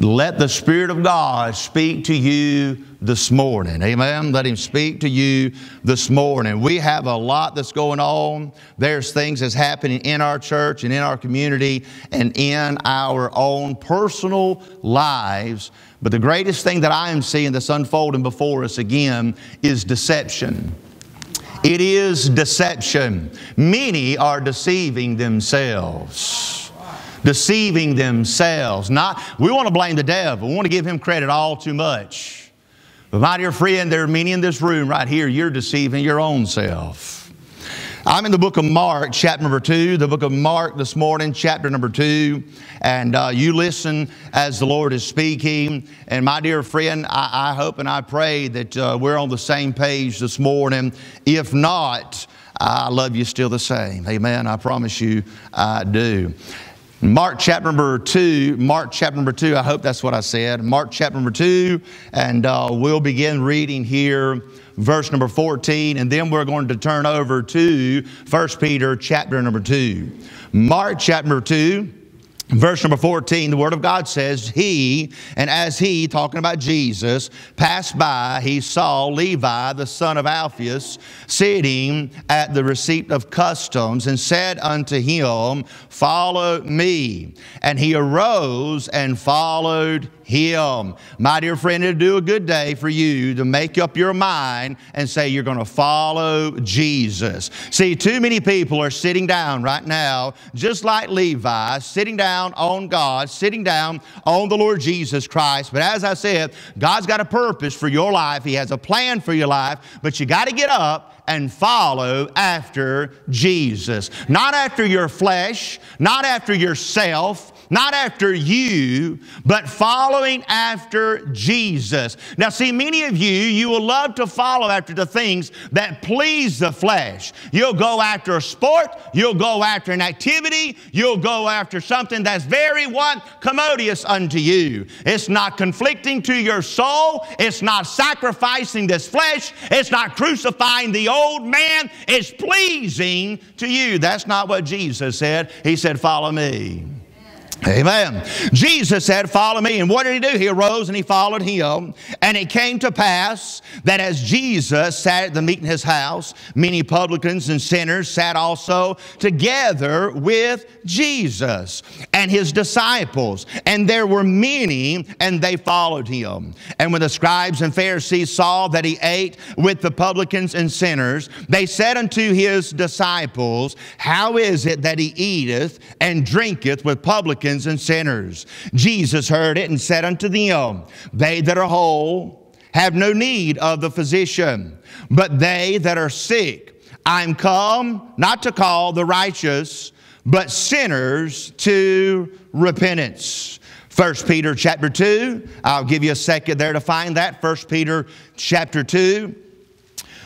let the Spirit of God speak to you this morning. Amen. Let Him speak to you this morning. We have a lot that's going on. There's things that's happening in our church and in our community and in our own personal lives. But the greatest thing that I am seeing that's unfolding before us again is deception. It is deception. Many are deceiving themselves deceiving themselves. Not, we want to blame the devil. We want to give him credit all too much. But my dear friend, there are many in this room right here, you're deceiving your own self. I'm in the book of Mark, chapter number two, the book of Mark this morning, chapter number two. And uh, you listen as the Lord is speaking. And my dear friend, I, I hope and I pray that uh, we're on the same page this morning. If not, I love you still the same. Amen. I promise you I do. Mark chapter number two, Mark chapter number two, I hope that's what I said. Mark chapter number two, and uh, we'll begin reading here, verse number 14, and then we're going to turn over to 1 Peter chapter number two. Mark chapter number two, Verse number 14, the Word of God says, He, and as he, talking about Jesus, passed by, he saw Levi, the son of Alphaeus, sitting at the receipt of customs, and said unto him, Follow me. And he arose and followed him. My dear friend, it'll do a good day for you to make up your mind and say you're going to follow Jesus. See, too many people are sitting down right now, just like Levi, sitting down on God, sitting down on the Lord Jesus Christ. But as I said, God's got a purpose for your life. He has a plan for your life, but you got to get up and follow after Jesus. Not after your flesh, not after yourself, not after you, but following after Jesus. Now, see, many of you, you will love to follow after the things that please the flesh. You'll go after a sport, you'll go after an activity, you'll go after something that's very what? Commodious unto you. It's not conflicting to your soul, it's not sacrificing this flesh, it's not crucifying the old man, it's pleasing to you. That's not what Jesus said. He said, Follow me. Amen. Jesus said, Follow me. And what did he do? He arose and he followed him. And it came to pass that as Jesus sat at the meat in his house, many publicans and sinners sat also together with Jesus and his disciples. And there were many, and they followed him. And when the scribes and Pharisees saw that he ate with the publicans and sinners, they said unto his disciples, How is it that he eateth and drinketh with publicans? And sinners. Jesus heard it and said unto them, They that are whole have no need of the physician, but they that are sick. I'm come not to call the righteous, but sinners to repentance. 1 Peter chapter 2, I'll give you a second there to find that. 1 Peter chapter 2.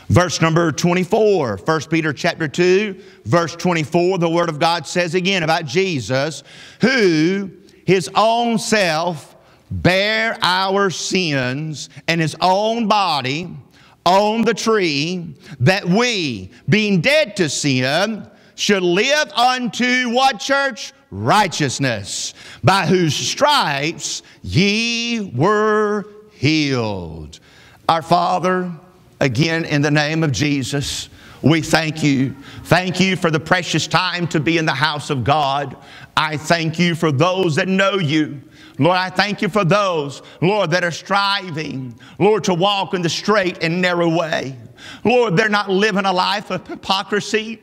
Verse number 24, 1 Peter chapter 2, verse 24, the Word of God says again about Jesus, who his own self bare our sins and his own body on the tree, that we, being dead to sin, should live unto what church? Righteousness, by whose stripes ye were healed. Our Father, Again, in the name of Jesus, we thank you. Thank you for the precious time to be in the house of God. I thank you for those that know you. Lord, I thank you for those, Lord, that are striving, Lord, to walk in the straight and narrow way. Lord, they're not living a life of hypocrisy.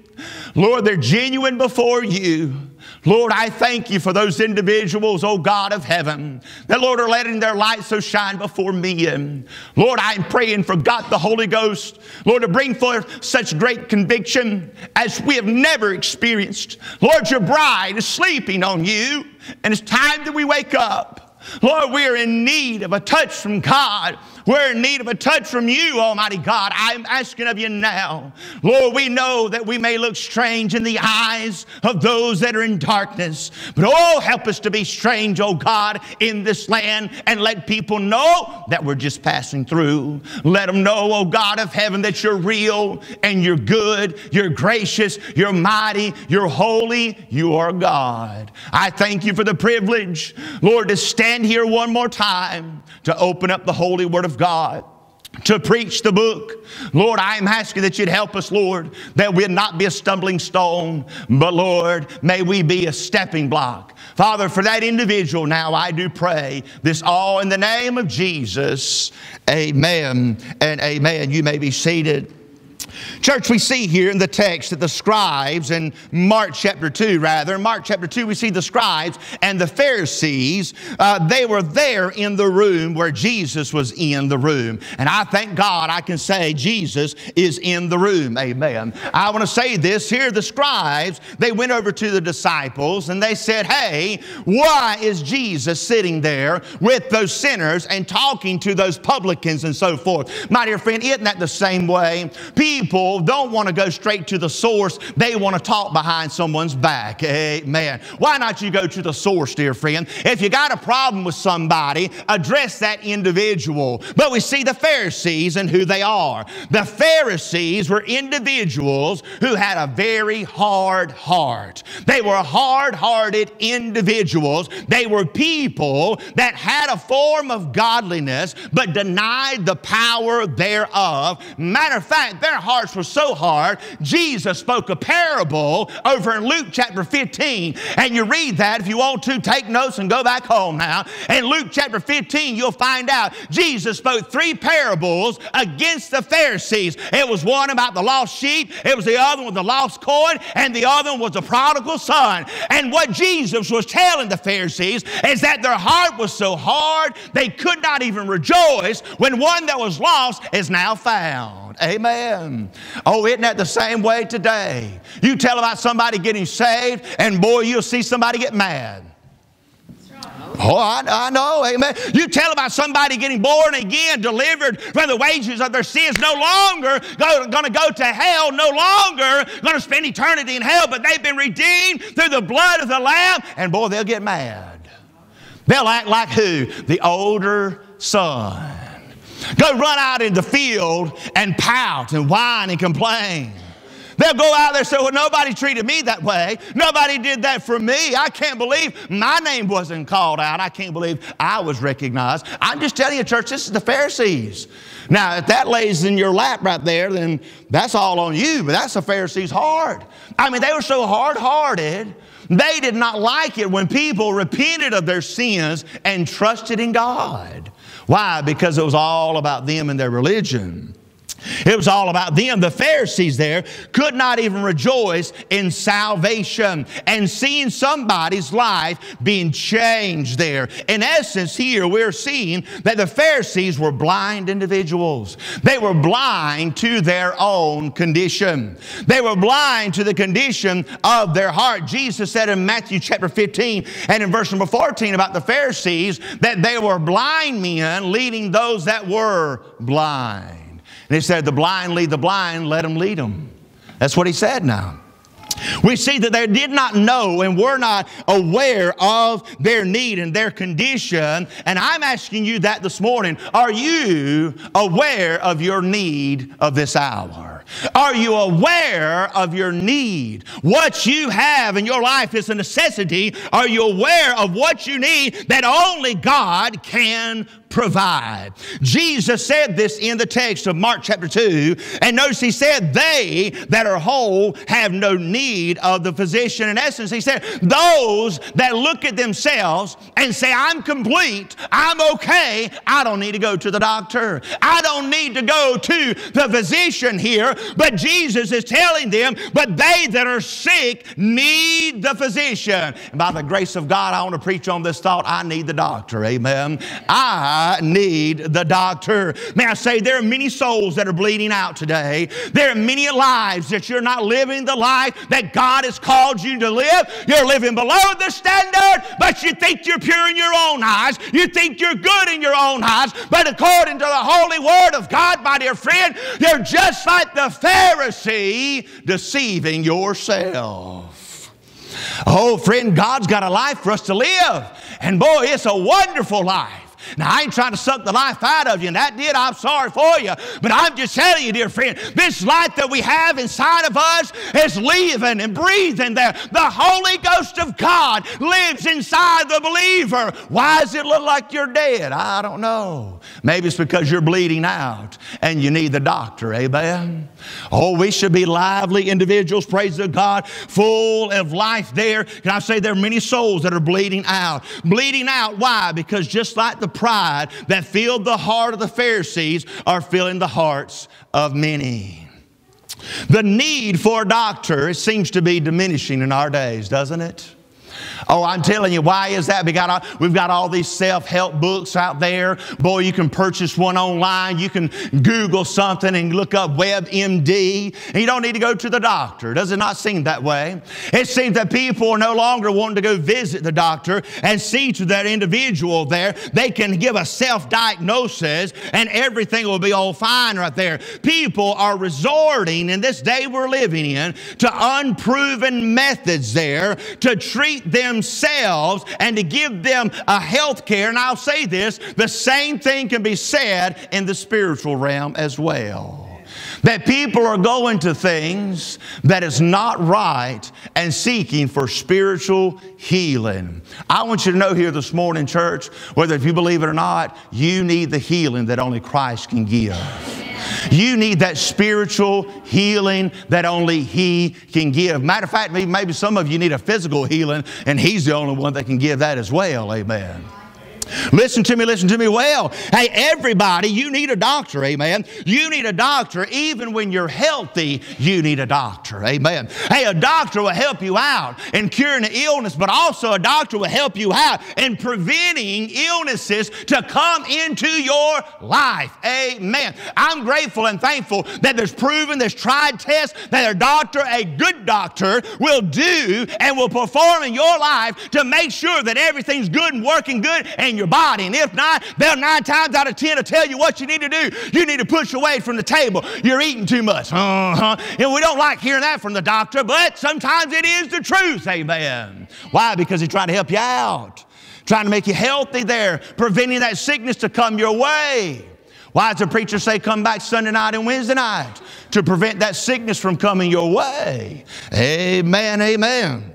Lord, they're genuine before you. Lord, I thank you for those individuals, oh God of heaven, that Lord are letting their light so shine before me. And Lord, I'm praying for God the Holy Ghost, Lord, to bring forth such great conviction as we have never experienced. Lord, your bride is sleeping on you, and it's time that we wake up. Lord, we are in need of a touch from God. We're in need of a touch from you, Almighty God. I'm asking of you now. Lord, we know that we may look strange in the eyes of those that are in darkness, but oh, help us to be strange, oh God, in this land and let people know that we're just passing through. Let them know, oh God of heaven, that you're real and you're good, you're gracious, you're mighty, you're holy, you are God. I thank you for the privilege, Lord, to stand here one more time to open up the holy word of God to preach the book. Lord, I am asking that you'd help us, Lord, that we'd not be a stumbling stone, but Lord, may we be a stepping block. Father, for that individual now, I do pray this all in the name of Jesus. Amen and amen. You may be seated. Church, we see here in the text that the scribes, in Mark chapter 2, rather, in Mark chapter 2, we see the scribes and the Pharisees, uh, they were there in the room where Jesus was in the room. And I thank God I can say Jesus is in the room. Amen. I want to say this here, the scribes, they went over to the disciples and they said, Hey, why is Jesus sitting there with those sinners and talking to those publicans and so forth? My dear friend, isn't that the same way? People people don't want to go straight to the source. They want to talk behind someone's back. Amen. Why not you go to the source, dear friend? If you got a problem with somebody, address that individual. But we see the Pharisees and who they are. The Pharisees were individuals who had a very hard heart. They were hard hearted individuals. They were people that had a form of godliness but denied the power thereof. Matter of fact, their hearts were so hard, Jesus spoke a parable over in Luke chapter 15. And you read that if you want to, take notes and go back home now. In Luke chapter 15, you'll find out Jesus spoke three parables against the Pharisees. It was one about the lost sheep, it was the other one, the lost coin, and the other one was the prodigal son. And what Jesus was telling the Pharisees is that their heart was so hard they could not even rejoice when one that was lost is now found. Amen. Oh, isn't that the same way today? You tell about somebody getting saved, and boy, you'll see somebody get mad. Oh, I, I, know, amen. You tell about somebody getting born again, delivered from the wages of their sins, no longer going to go to hell, no longer going to spend eternity in hell, but they've been redeemed through the blood of the Lamb, and boy, they'll get mad. They'll act like who? The older son. Go run out in the field and pout and whine and complain. They'll go out there and say, Well, nobody treated me that way. Nobody did that for me. I can't believe my name wasn't called out. I can't believe I was recognized. I'm just telling you, church, this is the Pharisees. Now, if that lays in your lap right there, then that's all on you, but that's the Pharisees' heart. I mean, they were so hard hearted. They did not like it when people repented of their sins and trusted in God. Why? Because it was all about them and their religion. It was all about them. The Pharisees there could not even rejoice in salvation and seeing somebody's life being changed there. In essence, here we're seeing that the Pharisees were blind individuals. They were blind to their own condition. They were blind to the condition of their heart. Jesus said in Matthew chapter 15 and in verse number 14 about the Pharisees that they were blind men leading those that were blind. And he said, The blind lead the blind, let them lead them. That's what he said now. We see that they did not know and were not aware of their need and their condition. And I'm asking you that this morning. Are you aware of your need of this hour? Are you aware of your need? What you have in your life is a necessity. Are you aware of what you need that only God can provide. Jesus said this in the text of Mark chapter 2. And notice he said, They that are whole have no need of the physician. In essence, he said, Those that look at themselves and say, I'm complete, I'm okay, I don't need to go to the doctor. I don't need to go to the physician here. But Jesus is telling them, But they that are sick need the physician. And by the grace of God, I want to preach on this thought I need the doctor. Amen. I need the doctor. May I say, there are many souls that are bleeding out today. There are many lives that you're not living the life that God has called you to live. You're living below the standard, but you think you're pure in your own eyes. You think you're good in your own eyes. But according to the holy word of God, my dear friend, you're just like the Pharisee deceiving yourself. Oh, friend, God's got a life for us to live. And boy, it's a wonderful life. Now, I ain't trying to suck the life out of you, and that did, I'm sorry for you. But I'm just telling you, dear friend, this life that we have inside of us is living and breathing there. The Holy Ghost of God lives inside the believer. Why does it look like you're dead? I don't know. Maybe it's because you're bleeding out and you need the doctor, amen? Oh, we should be lively individuals, praise the God, full of life there. Can I say there are many souls that are bleeding out? Bleeding out, why? Because just like the pride that filled the heart of the Pharisees are filling the hearts of many. The need for a doctor it seems to be diminishing in our days, doesn't it? Oh, I'm telling you, why is that? We got all, we've got all these self help books out there. Boy, you can purchase one online. You can Google something and look up WebMD, and you don't need to go to the doctor. Does it not seem that way? It seems that people are no longer wanting to go visit the doctor and see to that individual there. They can give a self diagnosis, and everything will be all fine right there. People are resorting in this day we're living in to unproven methods there to treat themselves and to give them a health care. And I'll say this the same thing can be said in the spiritual realm as well. That people are going to things that is not right and seeking for spiritual healing. I want you to know here this morning, church, whether if you believe it or not, you need the healing that only Christ can give. You need that spiritual healing that only He can give. Matter of fact, maybe some of you need a physical healing, and He's the only one that can give that as well. Amen. Listen to me, listen to me well. Hey, everybody, you need a doctor, amen. You need a doctor. Even when you're healthy, you need a doctor, amen. Hey, a doctor will help you out in curing the illness, but also a doctor will help you out in preventing illnesses to come into your life, amen. I'm grateful and thankful that there's proven, there's tried tests that a doctor, a good doctor, will do and will perform in your life to make sure that everything's good and working good and your body. And if not, they'll nine times out of ten will tell you what you need to do. You need to push away from the table. You're eating too much. Uh-huh. And we don't like hearing that from the doctor, but sometimes it is the truth. Amen. Why? Because he's trying to help you out, trying to make you healthy there, preventing that sickness to come your way. Why does the preacher say come back Sunday night and Wednesday night? To prevent that sickness from coming your way. Amen, amen.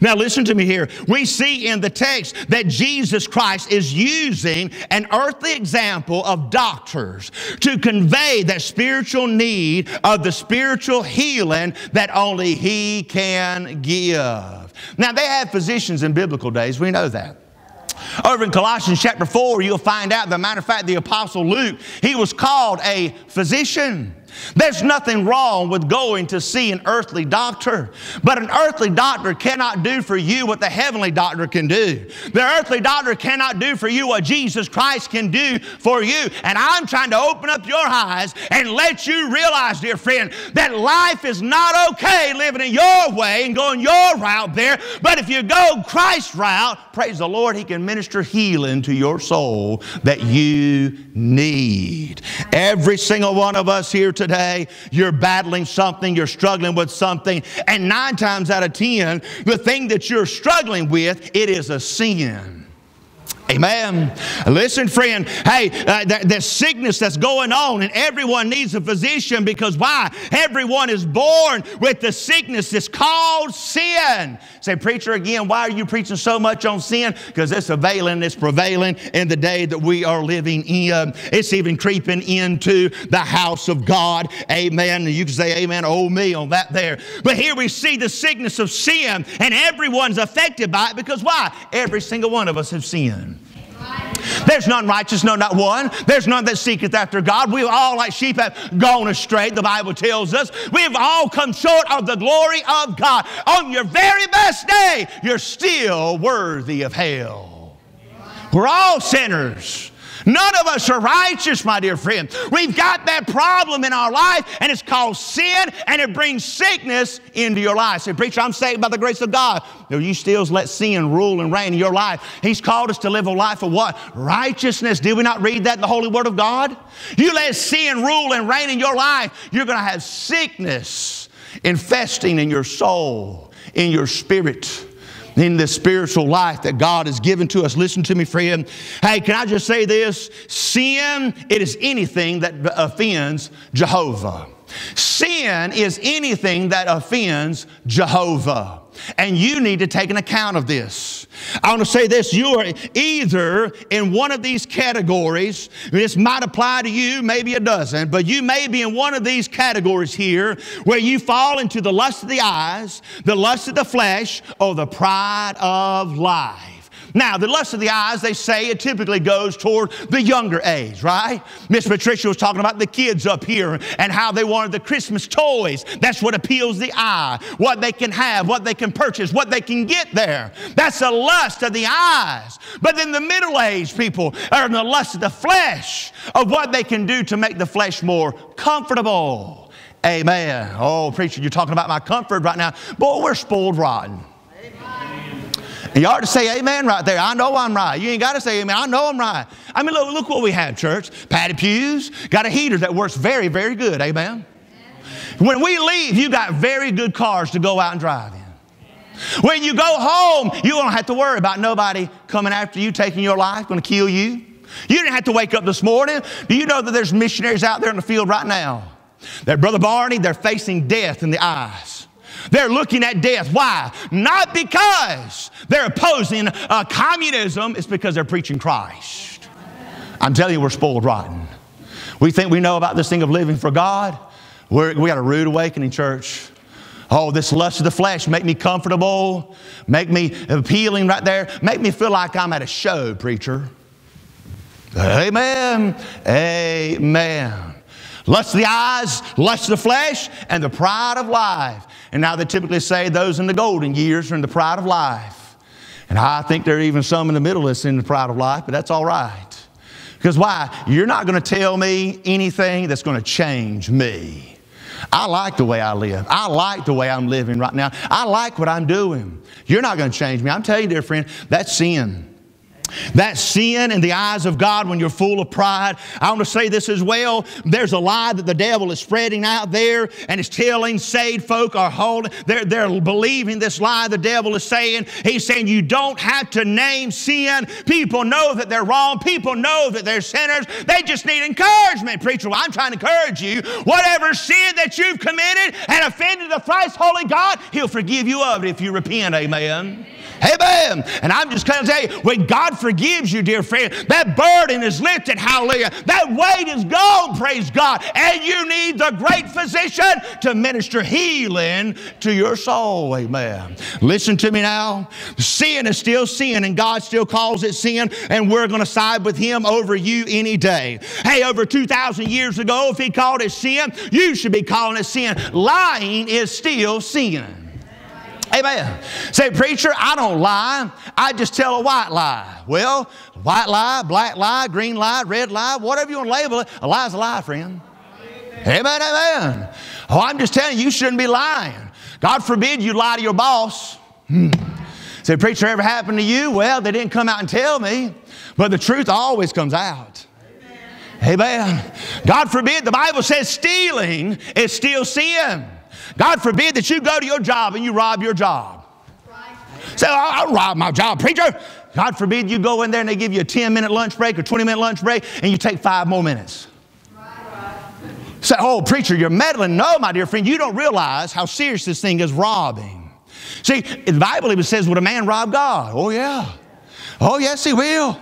Now, listen to me here. We see in the text that Jesus Christ is using an earthly example of doctors to convey that spiritual need of the spiritual healing that only He can give. Now, they had physicians in biblical days, we know that. Over in Colossians chapter 4, you'll find out, the matter of fact, the Apostle Luke, he was called a physician. There's nothing wrong with going to see an earthly doctor, but an earthly doctor cannot do for you what the heavenly doctor can do. The earthly doctor cannot do for you what Jesus Christ can do for you. And I'm trying to open up your eyes and let you realize, dear friend, that life is not okay living in your way and going your route there. But if you go Christ's route, praise the Lord, He can minister healing to your soul that you need. Every single one of us here today today, you're battling something, you're struggling with something, and nine times out of ten, the thing that you're struggling with, it is a sin. Amen. Listen, friend. Hey, uh, there's sickness that's going on, and everyone needs a physician because why? Everyone is born with the sickness that's called sin. Say, preacher, again, why are you preaching so much on sin? Because it's availing, it's prevailing in the day that we are living in. It's even creeping into the house of God. Amen. You can say, Amen, oh me on that there. But here we see the sickness of sin, and everyone's affected by it because why? Every single one of us have sinned. There's none righteous, no, not one. There's none that seeketh after God. We all, like sheep, have gone astray, the Bible tells us. We've all come short of the glory of God. On your very best day, you're still worthy of hell. We're all sinners. None of us are righteous, my dear friend. We've got that problem in our life, and it's called sin, and it brings sickness into your life. Say, preacher, I'm saved by the grace of God. No, you still let sin rule and reign in your life. He's called us to live a life of what? Righteousness. Did we not read that in the Holy Word of God? You let sin rule and reign in your life, you're going to have sickness infesting in your soul, in your spirit in this spiritual life that God has given to us. Listen to me, friend. Hey, can I just say this? Sin, it is anything that offends Jehovah. Sin is anything that offends Jehovah. And you need to take an account of this. I want to say this you are either in one of these categories. This might apply to you, maybe it doesn't, but you may be in one of these categories here where you fall into the lust of the eyes, the lust of the flesh, or the pride of life. Now, the lust of the eyes, they say it typically goes toward the younger age, right? Miss Patricia was talking about the kids up here and how they wanted the Christmas toys. That's what appeals the eye, what they can have, what they can purchase, what they can get there. That's the lust of the eyes. But then the middle aged people are in the lust of the flesh, of what they can do to make the flesh more comfortable. Amen. Oh, preacher, you're talking about my comfort right now. Boy, we're spoiled rotten. And you ought to say amen right there. I know I'm right. You ain't got to say amen. I know I'm right. I mean, look, look what we have, church. Patty Pews got a heater that works very, very good. Amen. When we leave, you got very good cars to go out and drive in. When you go home, you don't have to worry about nobody coming after you, taking your life, going to kill you. You didn't have to wake up this morning. Do you know that there's missionaries out there in the field right now? That Brother Barney, they're facing death in the eyes. They're looking at death. Why? Not because they're opposing uh, communism, it's because they're preaching Christ. I'm telling you, we're spoiled rotten. We think we know about this thing of living for God. We're, we got a rude awakening, church. Oh, this lust of the flesh make me comfortable, make me appealing right there, make me feel like I'm at a show, preacher. Amen. Amen. Lust of the eyes, lust of the flesh, and the pride of life. And now they typically say those in the golden years are in the pride of life. And I think there are even some in the middle that's in the pride of life, but that's all right. Because why? You're not going to tell me anything that's going to change me. I like the way I live. I like the way I'm living right now. I like what I'm doing. You're not going to change me. I'm telling you, dear friend, that's sin. That sin in the eyes of God when you're full of pride. I want to say this as well. There's a lie that the devil is spreading out there and is telling saved folk are holding, they're, they're believing this lie the devil is saying. He's saying you don't have to name sin. People know that they're wrong. People know that they're sinners. They just need encouragement. Preacher, well, I'm trying to encourage you. Whatever sin that you've committed and offended the thrice holy God, He'll forgive you of it if you repent. Amen. Amen. And I'm just going to tell you, when God forgives you, dear friend, that burden is lifted. Hallelujah. That weight is gone, praise God. And you need the great physician to minister healing to your soul. Amen. Listen to me now. Sin is still sin, and God still calls it sin, and we're going to side with Him over you any day. Hey, over 2,000 years ago, if He called it sin, you should be calling it sin. Lying is still sin. Amen. Say, preacher, I don't lie. I just tell a white lie. Well, white lie, black lie, green lie, red lie, whatever you want to label it, a lie's a lie, friend. Amen, amen. Oh, I'm just telling you, you shouldn't be lying. God forbid you lie to your boss. Hmm. Say, preacher, ever happened to you? Well, they didn't come out and tell me, but the truth always comes out. Amen. amen. God forbid, the Bible says stealing is still sin. God forbid that you go to your job and you rob your job. Say, I'll, I'll rob my job, preacher. God forbid you go in there and they give you a 10 minute lunch break or 20 minute lunch break and you take five more minutes. Say, oh, preacher, you're meddling. No, my dear friend, you don't realize how serious this thing is robbing. See, the Bible even says, Would a man rob God? Oh, yeah. Oh, yes, he will.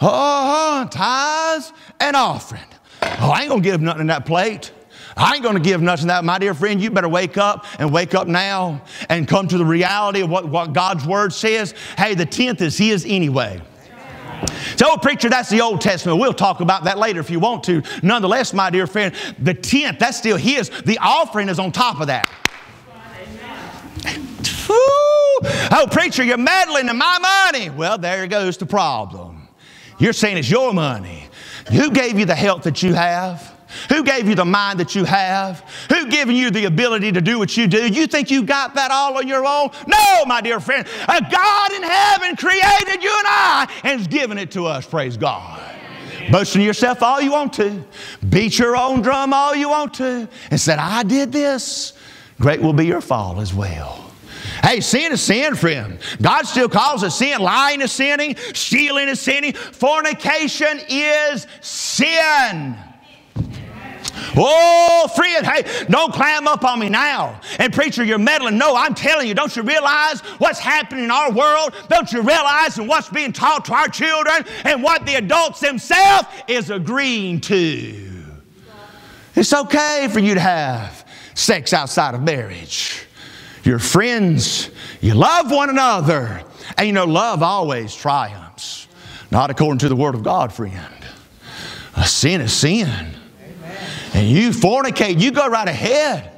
Oh, tithes and offering. Oh, I ain't gonna give nothing in that plate. I ain't going to give nothing that, my dear friend. You better wake up and wake up now and come to the reality of what, what God's word says. Hey, the tenth is His anyway. So, preacher, that's the Old Testament. We'll talk about that later if you want to. Nonetheless, my dear friend, the tenth, that's still His. The offering is on top of that. Oh, preacher, you're meddling in my money. Well, there goes the problem. You're saying it's your money. Who gave you the health that you have? Who gave you the mind that you have? Who given you the ability to do what you do? You think you got that all on your own? No, my dear friend. A God in heaven created you and I and has given it to us. Praise God. Boasting yourself all you want to. Beat your own drum all you want to. And said, I did this. Great will be your fall as well. Hey, sin is sin, friend. God still calls it sin. Lying is sinning. Stealing is sinning. Fornication is sin. Oh, friend, hey, don't climb up on me now. And preacher, you're meddling. No, I'm telling you, don't you realize what's happening in our world? Don't you realize what's being taught to our children and what the adults themselves is agreeing to? It's okay for you to have sex outside of marriage. Your friends, you love one another. And you know, love always triumphs. Not according to the Word of God, friend. A sin is sin and you fornicate, you go right ahead.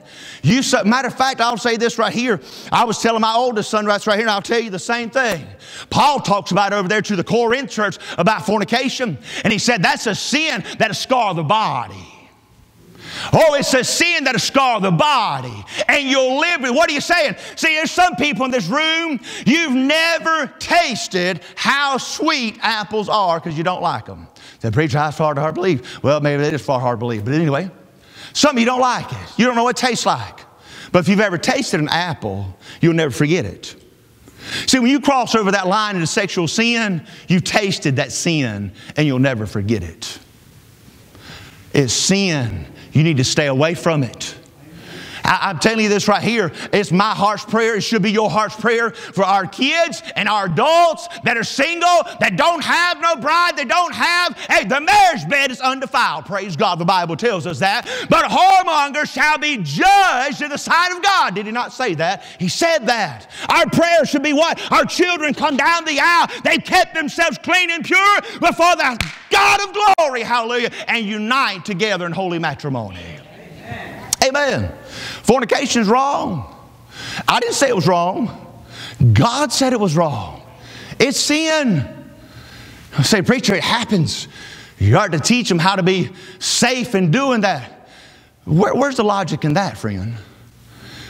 You, matter of fact, I'll say this right here. I was telling my oldest son right, here, and I'll tell you the same thing. Paul talks about over there to the Corinth church about fornication, and he said that's a sin that'll scar the body. Oh, it's a sin that'll scar the body, and you'll live with. What are you saying? See, there's some people in this room you've never tasted how sweet apples are because you don't like them. The preacher, it's hard to hard believe. Well, maybe it is far hard to believe. But anyway, some of you don't like it. You don't know what it tastes like. But if you've ever tasted an apple, you'll never forget it. See, when you cross over that line into sexual sin, you've tasted that sin and you'll never forget it. It's sin. You need to stay away from it. I, am telling you this right here. It's my heart's prayer. It should be your heart's prayer for our kids and our adults that are single, that don't have no bride, that don't have, hey, the marriage bed is undefiled. Praise God. The Bible tells us that. But whoremongers shall be judged in the sight of God. Did he not say that? He said that. Our prayer should be what? Our children come down the aisle. They kept themselves clean and pure before the God of glory. Hallelujah. And unite together in holy matrimony. Amen. Fornication is wrong. I didn't say it was wrong. God said it was wrong. It's sin. I say, preacher, it happens. You are to teach them how to be safe in doing that. Where, where's the logic in that, friend?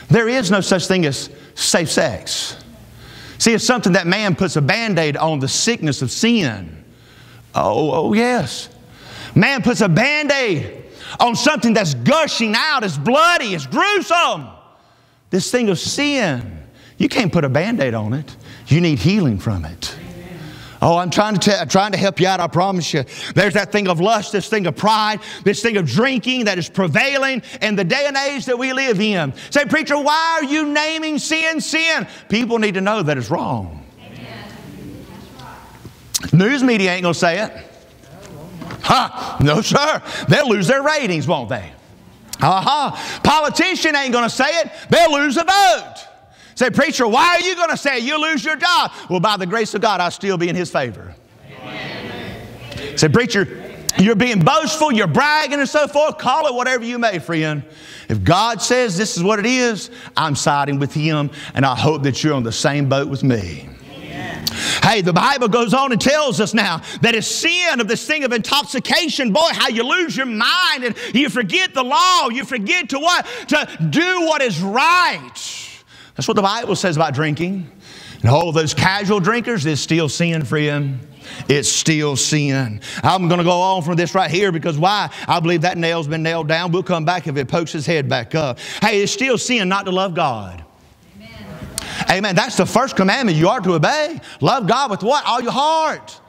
There is no such thing as safe sex. See, it's something that man puts a band aid on the sickness of sin. Oh, oh, yes. Man puts a band aid on something that's gushing out, it's bloody, it's gruesome. This thing of sin, you can't put a band aid on it. You need healing from it. Oh, I'm trying to, tell, I'm trying to help you out, I promise you. There's that thing of lust, this thing of pride, this thing of drinking that is prevailing in the day and age that we live in. Say, preacher, why are you naming sin sin? People need to know that it's wrong. News media ain't going to say it. Huh? No, sir. They'll lose their ratings, won't they? Uh-huh. Politician ain't going to say it. They'll lose a vote. Say, preacher, why are you going to say it? You'll lose your job. Well, by the grace of God, I'll still be in his favor. Amen. Say, preacher, you're being boastful, you're bragging and so forth. Call it whatever you may, friend. If God says this is what it is, I'm siding with him, and I hope that you're on the same boat with me. Hey, the Bible goes on and tells us now that it's sin of this thing of intoxication. Boy, how you lose your mind and you forget the law. You forget to what? To do what is right. That's what the Bible says about drinking. And all those casual drinkers, it's still sin, friend. It's still sin. I'm going to go on from this right here because why? I believe that nail's been nailed down. We'll come back if it pokes his head back up. Hey, it's still sin not to love God. Amen. That's the first commandment you are to obey. Love God with what? All your heart.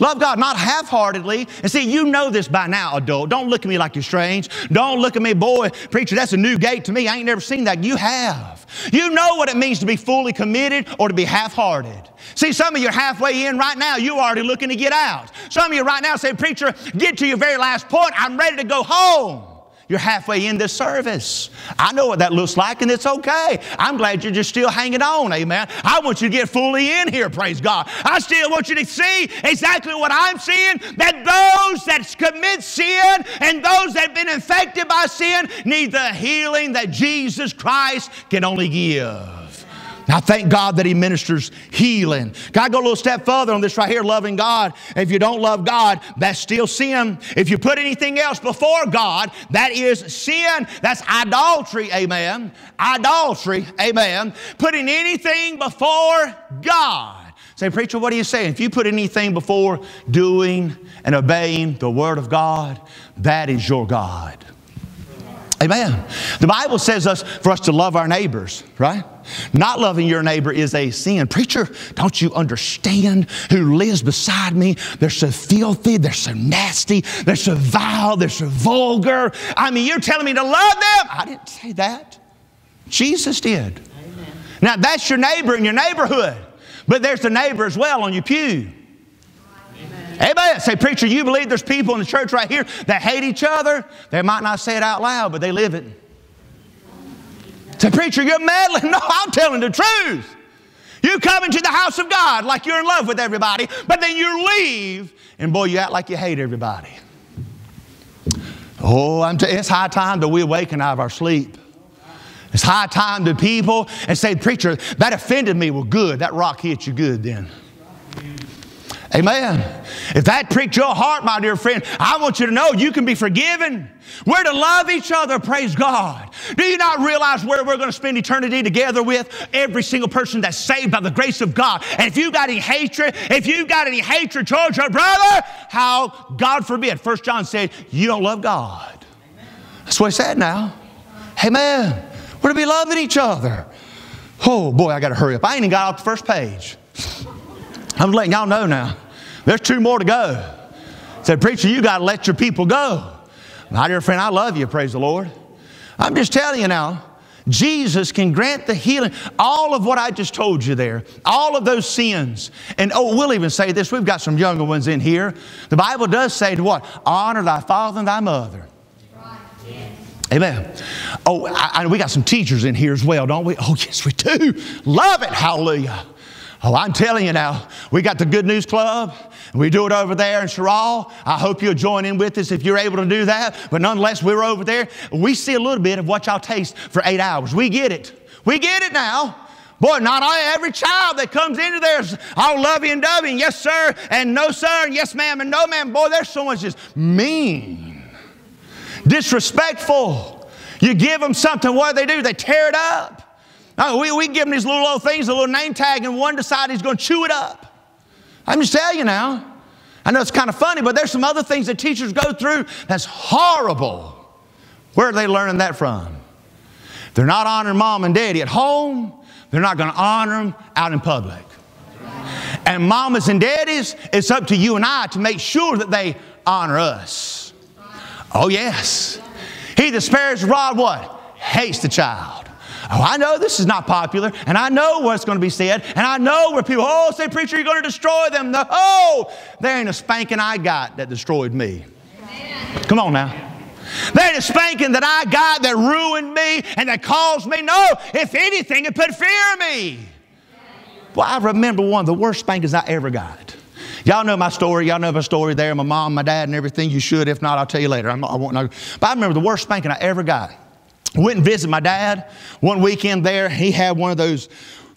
Love God, not half heartedly. And see, you know this by now, adult. Don't look at me like you're strange. Don't look at me, boy, preacher, that's a new gate to me. I ain't never seen that. You have. You know what it means to be fully committed or to be half hearted. See, some of you are halfway in right now. You're already looking to get out. Some of you right now say, Preacher, get to your very last point. I'm ready to go home. You're halfway in this service. I know what that looks like, and it's okay. I'm glad you're just still hanging on, amen. I want you to get fully in here, praise God. I still want you to see exactly what I'm seeing that those that commit sin and those that have been infected by sin need the healing that Jesus Christ can only give. Now, thank God that He ministers healing. Can I go a little step further on this right here, loving God? If you don't love God, that's still sin. If you put anything else before God, that is sin. That's idolatry, amen. Idolatry, amen. Putting anything before God. Say, preacher, what are you saying? If you put anything before doing and obeying the Word of God, that is your God. Amen. The Bible says us for us to love our neighbors, right? Not loving your neighbor is a sin. Preacher, don't you understand who lives beside me? They're so filthy, they're so nasty, they're so vile, they're so vulgar. I mean, you're telling me to love them? I didn't say that. Jesus did. Amen. Now, that's your neighbor in your neighborhood, but there's the neighbor as well on your pew. Amen. Say, preacher, you believe there's people in the church right here that hate each other? They might not say it out loud, but they live it. Say, preacher, you're meddling. No, I'm telling the truth. You come into the house of God like you're in love with everybody, but then you leave, and boy, you act like you hate everybody. Oh, I'm t- it's high time that we awaken out of our sleep. It's high time to people and say, Preacher, that offended me. Well, good. That rock hit you good then. Amen. If that pricked your heart, my dear friend, I want you to know you can be forgiven. We're to love each other, praise God. Do you not realize where we're going to spend eternity together with every single person that's saved by the grace of God? And if you've got any hatred, if you've got any hatred towards your brother, how, God forbid, First John said, you don't love God. That's what he said now. Amen. We're to be loving each other. Oh boy, I got to hurry up. I ain't even got off the first page. I'm letting y'all know now. There's two more to go. Said, Preacher, you got to let your people go. My dear friend, I love you, praise the Lord. I'm just telling you now, Jesus can grant the healing. All of what I just told you there, all of those sins. And oh, we'll even say this. We've got some younger ones in here. The Bible does say to what? Honor thy father and thy mother. Amen. Oh, I, I, we got some teachers in here as well, don't we? Oh, yes, we do. Love it. Hallelujah. Oh, I'm telling you now, we got the Good News Club. and We do it over there in Sherall. I hope you'll join in with us if you're able to do that. But nonetheless, we're over there. We see a little bit of what y'all taste for eight hours. We get it. We get it now. Boy, not every child that comes into there is all lovey and dovey, yes, sir, and no, sir, and yes, ma'am, and no, ma'am. Boy, there's so much just mean, disrespectful. You give them something, what do they do? They tear it up. We, we give them these little old things, a little name tag, and one decides he's going to chew it up. I'm just telling you now. I know it's kind of funny, but there's some other things that teachers go through that's horrible. Where are they learning that from? They're not honoring mom and daddy at home. They're not going to honor them out in public. And mamas and daddies, it's up to you and I to make sure that they honor us. Oh, yes. He that spares rod, what? Hates the child. Oh, I know this is not popular, and I know what's going to be said, and I know where people, oh, say, preacher, you're going to destroy them. No, oh, there ain't a spanking I got that destroyed me. Amen. Come on now. There ain't a spanking that I got that ruined me and that caused me. No, if anything, it put fear in me. Well, I remember one of the worst spankings I ever got. Y'all know my story. Y'all know my story there. My mom, my dad, and everything. You should. If not, I'll tell you later. I'm, I won't know. But I remember the worst spanking I ever got. Went and visited my dad one weekend there. He had one of those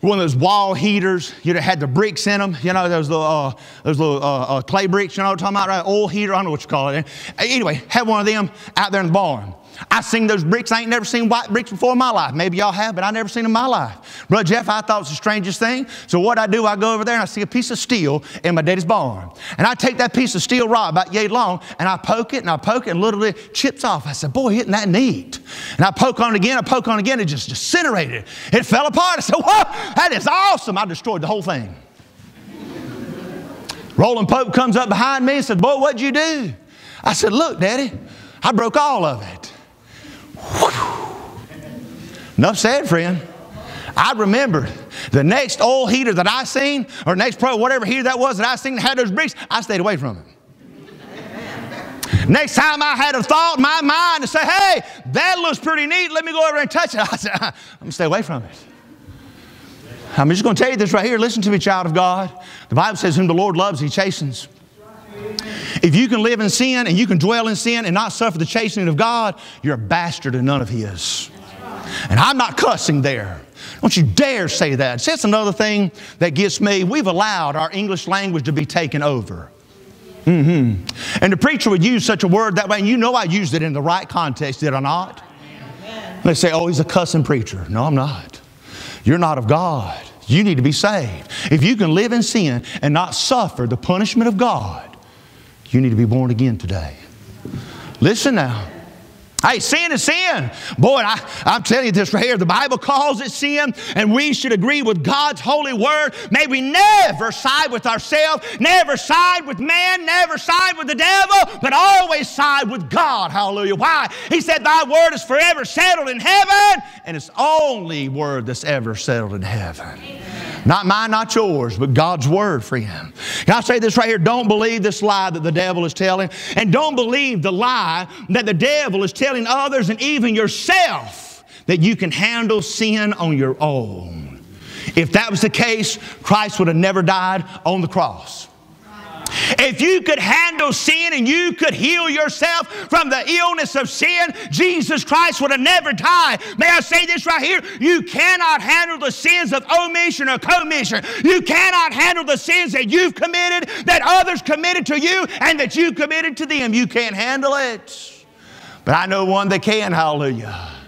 one of those wall heaters, you know, had the bricks in them, you know, those little, uh, those little uh, uh, clay bricks, you know what I'm talking about, right? Oil heater, I don't know what you call it. Anyway, had one of them out there in the barn. I seen those bricks. I ain't never seen white bricks before in my life. Maybe y'all have, but I never seen them in my life. Brother Jeff, I thought it was the strangest thing. So what I do, I go over there and I see a piece of steel in my daddy's barn. And I take that piece of steel rod about yay long and I poke it and I poke it and literally chips off. I said, boy, isn't that neat? And I poke on it again, I poke on it again, it just disintegrated. It fell apart. I said, whoa, that is awesome. I destroyed the whole thing. Roland Pope comes up behind me and said, boy, what'd you do? I said, look, daddy, I broke all of it. Enough said, friend. I remember the next oil heater that I seen, or next pro, whatever heater that was that I seen that had those bricks, I stayed away from it. Next time I had a thought in my mind to say, hey, that looks pretty neat, let me go over and touch it. I said, uh, I'm gonna stay away from it. I'm just gonna tell you this right here. Listen to me, child of God. The Bible says, whom the Lord loves, he chastens. If you can live in sin and you can dwell in sin and not suffer the chastening of God, you're a bastard and none of His. And I'm not cussing there. Don't you dare say that. See, that's another thing that gets me. We've allowed our English language to be taken over. Mm-hmm. And the preacher would use such a word that way, and you know I used it in the right context, did I not? They say, oh, he's a cussing preacher. No, I'm not. You're not of God. You need to be saved. If you can live in sin and not suffer the punishment of God, you need to be born again today. Listen now. Hey, sin is sin. Boy, I, I'm telling you this right here. The Bible calls it sin, and we should agree with God's holy word. May we never side with ourselves, never side with man, never side with the devil, but always side with God. Hallelujah. Why? He said, Thy word is forever settled in heaven, and it's the only word that's ever settled in heaven. Amen. Not mine, not yours, but God's word, friend. Can I say this right here? Don't believe this lie that the devil is telling, and don't believe the lie that the devil is telling others and even yourself that you can handle sin on your own. If that was the case, Christ would have never died on the cross. If you could handle sin and you could heal yourself from the illness of sin, Jesus Christ would have never died. May I say this right here? You cannot handle the sins of omission or commission. You cannot handle the sins that you've committed, that others committed to you, and that you committed to them. You can't handle it. But I know one that can, hallelujah.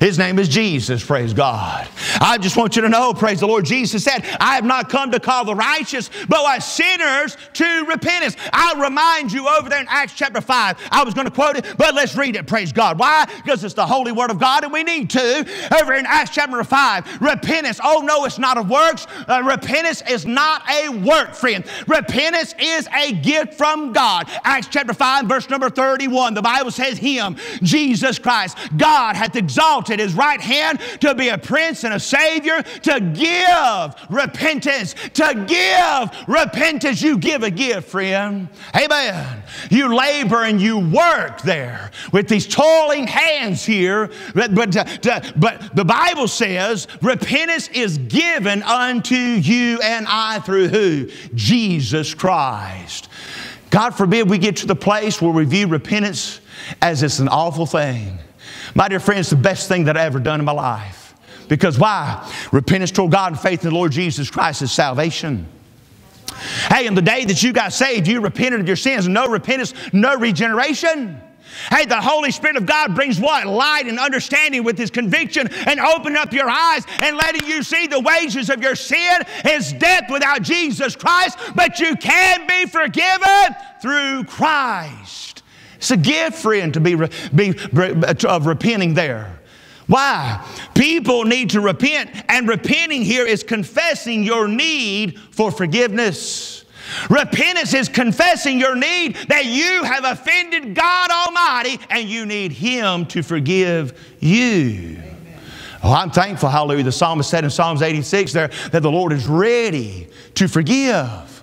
His name is Jesus, praise God. I just want you to know, praise the Lord. Jesus said, I have not come to call the righteous, but as sinners to repentance. I'll remind you over there in Acts chapter 5. I was going to quote it, but let's read it, praise God. Why? Because it's the holy word of God and we need to. Over in Acts chapter 5, repentance. Oh, no, it's not of works. Uh, repentance is not a work, friend. Repentance is a gift from God. Acts chapter 5, verse number 31. The Bible says, Him, Jesus Christ, God hath exalted exalted his right hand to be a prince and a savior, to give repentance, to give repentance. You give a gift, friend. Amen. You labor and you work there with these toiling hands here. But, but, uh, but the Bible says repentance is given unto you and I through who? Jesus Christ. God forbid we get to the place where we view repentance as it's an awful thing. My dear friends, the best thing that I ever done in my life. Because why? Repentance toward God and faith in the Lord Jesus Christ is salvation. Hey, in the day that you got saved, you repented of your sins. No repentance, no regeneration. Hey, the Holy Spirit of God brings what? Light and understanding with His conviction and open up your eyes and letting you see the wages of your sin is death without Jesus Christ, but you can be forgiven through Christ. It's a gift, friend, to be, be of repenting there. Why? People need to repent, and repenting here is confessing your need for forgiveness. Repentance is confessing your need that you have offended God Almighty and you need Him to forgive you. Oh, I'm thankful, hallelujah. The psalmist said in Psalms 86 there that the Lord is ready to forgive.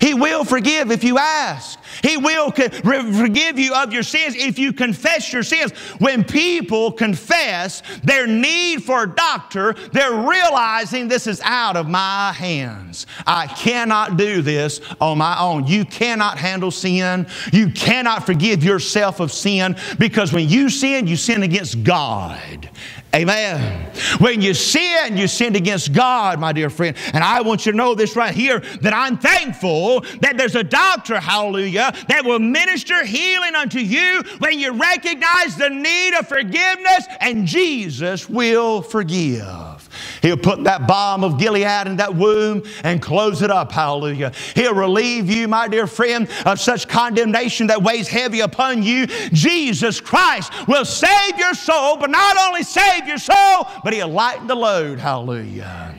He will forgive if you ask. He will forgive you of your sins if you confess your sins. When people confess their need for a doctor, they're realizing this is out of my hands. I cannot do this on my own. You cannot handle sin. You cannot forgive yourself of sin because when you sin, you sin against God. Amen. When you sin, you sinned against God, my dear friend. And I want you to know this right here that I'm thankful that there's a doctor, hallelujah, that will minister healing unto you when you recognize the need of forgiveness, and Jesus will forgive. He'll put that balm of Gilead in that womb and close it up. Hallelujah. He'll relieve you, my dear friend, of such condemnation that weighs heavy upon you. Jesus Christ will save your soul, but not only save your soul, but He'll lighten the load. Hallelujah.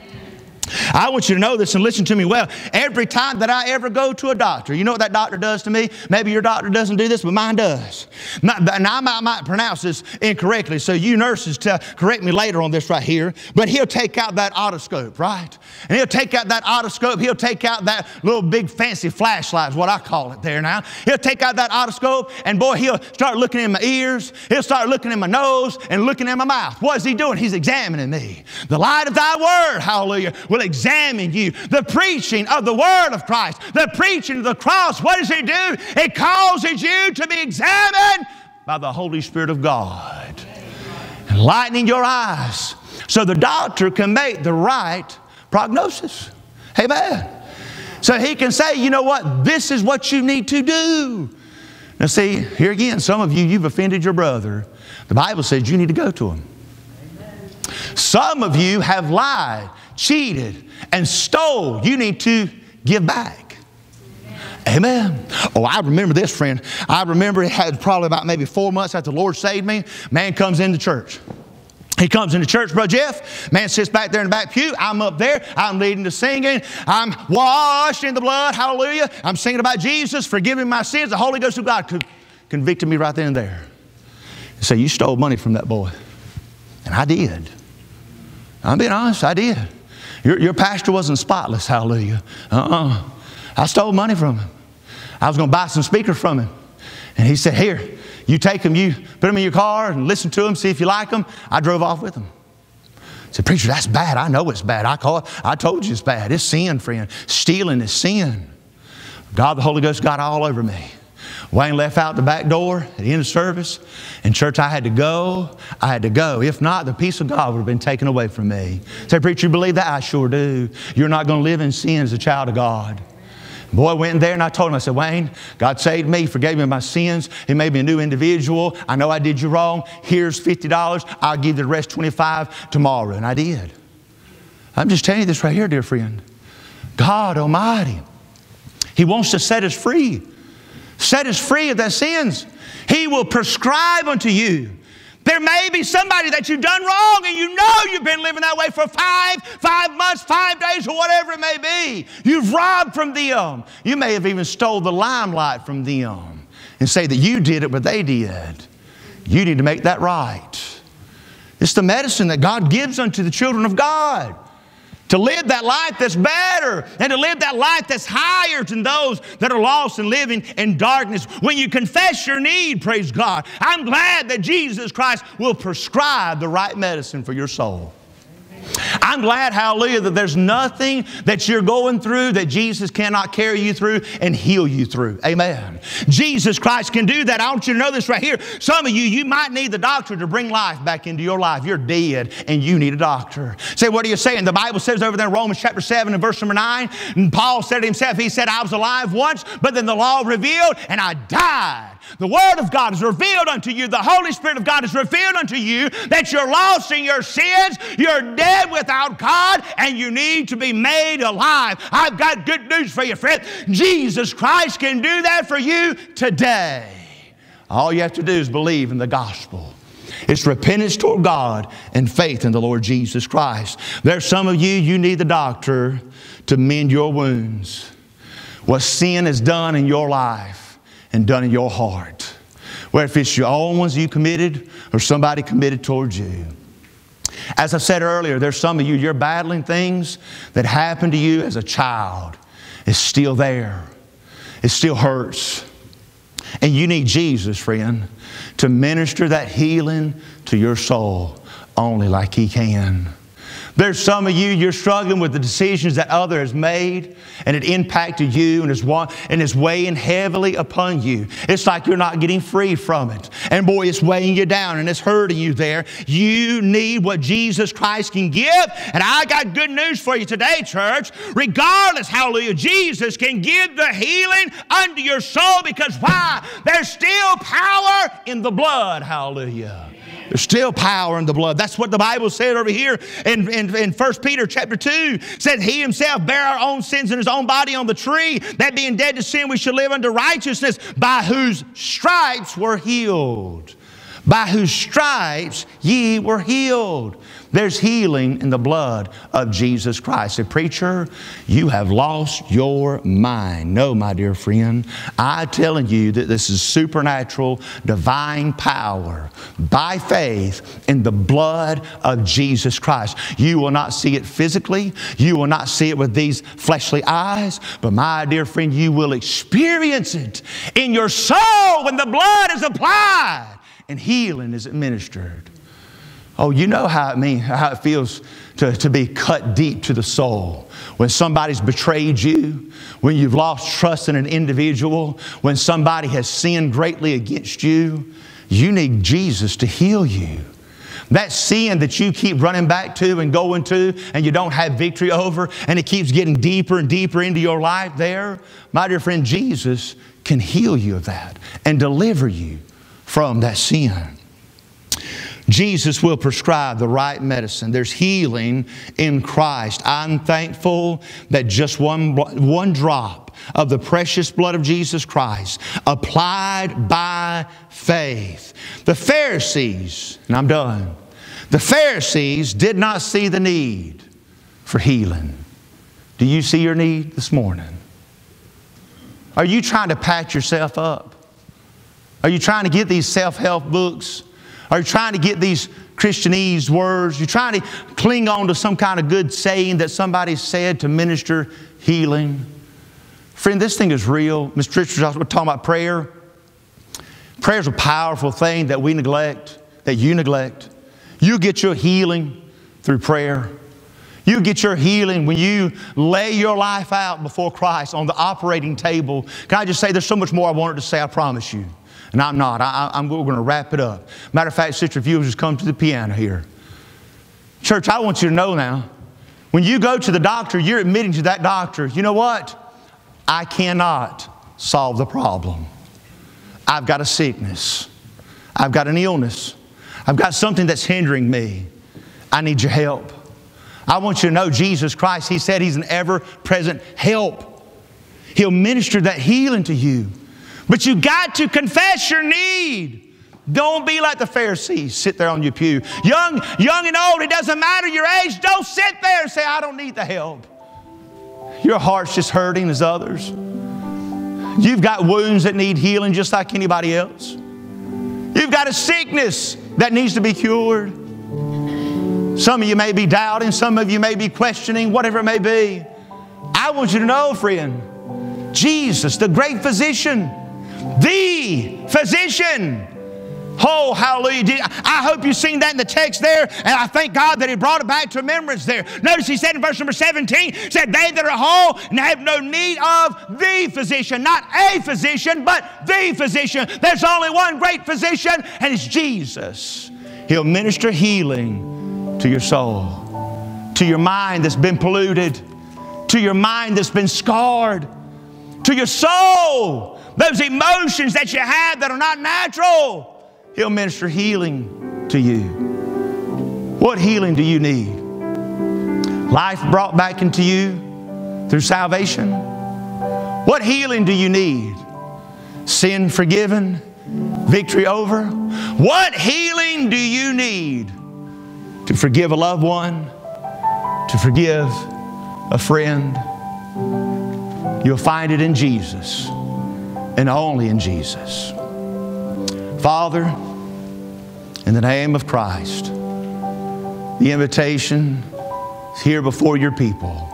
I want you to know this and listen to me well. Every time that I ever go to a doctor, you know what that doctor does to me? Maybe your doctor doesn't do this, but mine does. And I might, pronounce this incorrectly, so you nurses correct me later on this right here. But he'll take out that otoscope, right? And he'll take out that otoscope. He'll take out that little big fancy flashlight, is what I call it there now. He'll take out that otoscope, and boy, he'll start looking in my ears. He'll start looking in my nose and looking in my mouth. What is he doing? He's examining me. The light of thy word, hallelujah, will examine you. The preaching of the Word of Christ, the preaching of the cross, what does it do? It causes you to be examined by the Holy Spirit of God. Enlightening your eyes so the doctor can make the right prognosis. Amen. So he can say, you know what, this is what you need to do. Now, see, here again, some of you, you've offended your brother. The Bible says you need to go to him. Some of you have lied, cheated, and stole. You need to give back. Amen. Oh, I remember this, friend. I remember it had probably about maybe four months after the Lord saved me. Man comes into church. He comes into church, Brother Jeff. Man sits back there in the back pew. I'm up there. I'm leading the singing. I'm washed in the blood. Hallelujah. I'm singing about Jesus, forgiving my sins. The Holy Ghost of God convicted me right then and there. He said, You stole money from that boy. And I did. I'm being honest, I did. Your, your pastor wasn't spotless. Hallelujah. Uh uh-uh. uh I stole money from him. I was going to buy some speakers from him. And he said, Here, you take them, you put them in your car and listen to them, see if you like them. I drove off with them. I said, Preacher, that's bad. I know it's bad. I, call I told you it's bad. It's sin, friend. Stealing is sin. God, the Holy Ghost, got all over me. Wayne left out the back door at the end of service. In church, I had to go. I had to go. If not, the peace of God would have been taken away from me. Say, Preacher, you believe that? I sure do. You're not going to live in sin as a child of God. Boy went in there and I told him, I said, Wayne, God saved me, forgave me my sins. He made me a new individual. I know I did you wrong. Here's $50. I'll give you the rest 25 tomorrow. And I did. I'm just telling you this right here, dear friend. God Almighty, He wants to set us free. Set us free of that sins. He will prescribe unto you there may be somebody that you've done wrong and you know you've been living that way for five, five months, five days, or whatever it may be. You've robbed from them. You may have even stole the limelight from them and say that you did it, but they did. You need to make that right. It's the medicine that God gives unto the children of God to live that life that's better and to live that life that's higher than those that are lost and living in darkness. When you confess your need, praise God, I'm glad that Jesus Christ will prescribe the right medicine for your soul. I'm glad, hallelujah, that there's nothing that you're going through that Jesus cannot carry you through and heal you through. Amen. Jesus Christ can do that. I want you to know this right here. Some of you, you might need the doctor to bring life back into your life. You're dead and you need a doctor. Say, what are you saying? The Bible says over there in Romans chapter 7 and verse number 9, and Paul said to himself, he said, I was alive once, but then the law revealed and I died. The Word of God is revealed unto you. The Holy Spirit of God is revealed unto you that you're lost in your sins, you're dead without God, and you need to be made alive. I've got good news for you, friend. Jesus Christ can do that for you today. All you have to do is believe in the gospel. It's repentance toward God and faith in the Lord Jesus Christ. There's some of you, you need the doctor to mend your wounds. What sin has done in your life and done in your heart. Whether if it's your own ones you committed or somebody committed towards you. As I said earlier, there's some of you, you're battling things that happened to you as a child. It's still there. It still hurts. And you need Jesus, friend, to minister that healing to your soul only like He can. There's some of you, you're struggling with the decisions that others made, and it impacted you and is, and is weighing heavily upon you. It's like you're not getting free from it. And boy, it's weighing you down and it's hurting you there. You need what Jesus Christ can give. And I got good news for you today, church. Regardless, hallelujah, Jesus can give the healing unto your soul because why? There's still power in the blood, hallelujah. There's still power in the blood. That's what the Bible said over here in, in, in 1 Peter chapter 2. Said he himself bare our own sins in his own body on the tree, that being dead to sin, we should live unto righteousness, by whose stripes were healed. By whose stripes ye were healed. There's healing in the blood of Jesus Christ. A preacher, you have lost your mind. No, my dear friend, I'm telling you that this is supernatural, divine power by faith in the blood of Jesus Christ. You will not see it physically, you will not see it with these fleshly eyes, but my dear friend, you will experience it in your soul when the blood is applied and healing is administered. Oh, you know how it means, how it feels to, to be cut deep to the soul. When somebody's betrayed you, when you've lost trust in an individual, when somebody has sinned greatly against you, you need Jesus to heal you. That sin that you keep running back to and going to and you don't have victory over and it keeps getting deeper and deeper into your life there, my dear friend, Jesus can heal you of that and deliver you from that sin. Jesus will prescribe the right medicine. There's healing in Christ. I'm thankful that just one, one drop of the precious blood of Jesus Christ applied by faith. The Pharisees, and I'm done, the Pharisees did not see the need for healing. Do you see your need this morning? Are you trying to patch yourself up? Are you trying to get these self help books? Are you trying to get these Christianese words? You're trying to cling on to some kind of good saying that somebody said to minister healing? Friend, this thing is real. Mr. Richards, we're talking about prayer. Prayer is a powerful thing that we neglect, that you neglect. You get your healing through prayer. You get your healing when you lay your life out before Christ on the operating table. Can I just say there's so much more I wanted to say, I promise you. And I'm not. I, am going to wrap it up. Matter of fact, Sister, you just come to the piano here. Church, I want you to know now, when you go to the doctor, you're admitting to that doctor, you know what? I cannot solve the problem. I've got a sickness. I've got an illness. I've got something that's hindering me. I need your help. I want you to know Jesus Christ, He said He's an ever present help. He'll minister that healing to you. But you got to confess your need. Don't be like the Pharisees. Sit there on your pew. Young, young and old, it doesn't matter your age. Don't sit there and say, I don't need the help. Your heart's just hurting as others. You've got wounds that need healing just like anybody else. You've got a sickness that needs to be cured. Some of you may be doubting, some of you may be questioning, whatever it may be. I want you to know, friend, Jesus, the great physician, the physician. Oh, hallelujah. I hope you've seen that in the text there, and I thank God that He brought it back to remembrance there. Notice He said in verse number 17, said, They that are whole and have no need of the physician, not a physician, but the physician. There's only one great physician, and it's Jesus. He'll minister healing to your soul, to your mind that's been polluted, to your mind that's been scarred, to your soul those emotions that you have that are not natural, He'll minister healing to you. What healing do you need? Life brought back into you through salvation? What healing do you need? Sin forgiven? Victory over? What healing do you need to forgive a loved one? To forgive a friend? You'll find it in Jesus and only in Jesus. Father, in the name of Christ, the invitation is here before your people.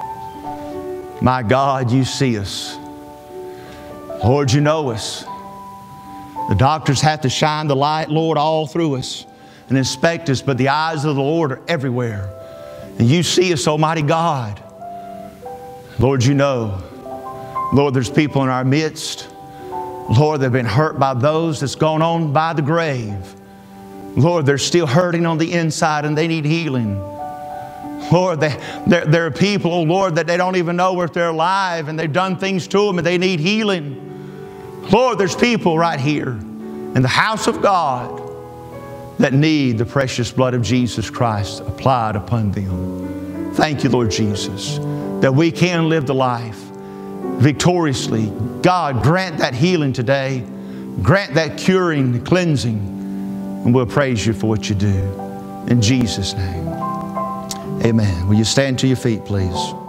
My God, you see us. Lord, you know us. The doctors have to shine the light, Lord, all through us and inspect us, but the eyes of the Lord are everywhere. And you see us, Almighty God. Lord, you know. Lord, there's people in our midst Lord, they've been hurt by those that's gone on by the grave. Lord, they're still hurting on the inside and they need healing. Lord, they, there, there are people, oh Lord, that they don't even know if they're alive and they've done things to them and they need healing. Lord, there's people right here in the house of God that need the precious blood of Jesus Christ applied upon them. Thank you, Lord Jesus, that we can live the life victoriously. God, grant that healing today. Grant that curing, the cleansing. And we'll praise you for what you do. In Jesus' name. Amen. Will you stand to your feet, please?